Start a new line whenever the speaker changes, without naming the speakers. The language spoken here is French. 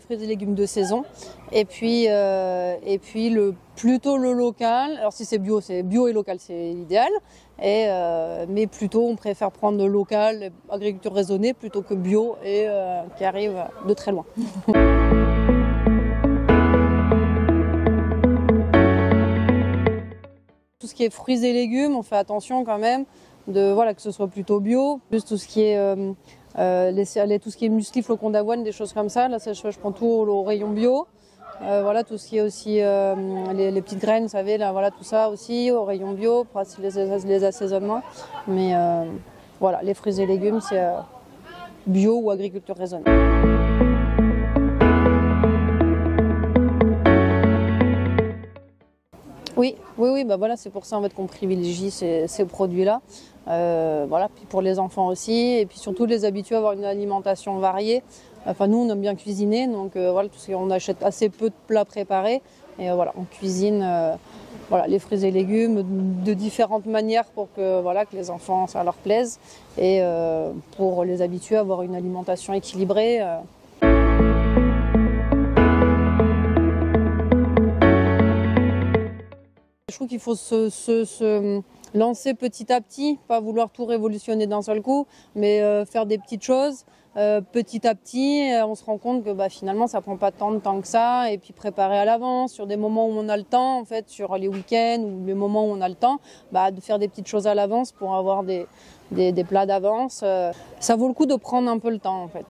fruits et légumes de saison. Et puis, euh, et puis le, plutôt le local. Alors si c'est bio, c'est bio et local, c'est l'idéal. Et, euh, mais plutôt, on préfère prendre le local, agriculture raisonnée, plutôt que bio et euh, qui arrive de très loin. tout ce qui est fruits et légumes, on fait attention quand même de voilà que ce soit plutôt bio. Plus tout ce qui est euh, tout ce qui est muesli, flocons d'avoine, des choses comme ça. Là, ça, je, prends tout au, rayon bio. Euh, voilà tout ce qui est aussi euh, les, petites graines, vous savez, là, voilà tout ça aussi au rayon bio, pour les, les assaisonnements. Mais voilà, les fruits et légumes, c'est bio ou agriculture raisonnée. Oui, oui, oui, bah voilà, c'est pour ça qu'on privilégie ces, produits-là. Euh, voilà, puis pour les enfants aussi, et puis surtout les habituer à avoir une alimentation variée. Enfin, nous, on aime bien cuisiner, donc euh, voilà, parce achète assez peu de plats préparés, et euh, voilà, on cuisine voilà, les fruits et légumes de différentes manières pour que voilà que les enfants ça leur plaise et pour les habituer à avoir une alimentation équilibrée. Je trouve qu'il faut se, lancer petit à petit, pas vouloir tout révolutionner d'un seul coup, mais euh, faire des petites choses. Euh, petit à petit, euh, on se rend compte que bah, finalement, ça prend pas tant de temps que ça. Et puis préparer à l'avance, sur des moments où on a le temps, en fait, sur les week-ends ou les moments où on a le temps, bah, de faire des petites choses à l'avance pour avoir des, plats d'avance. Ça vaut le coup de prendre un peu le temps, en fait.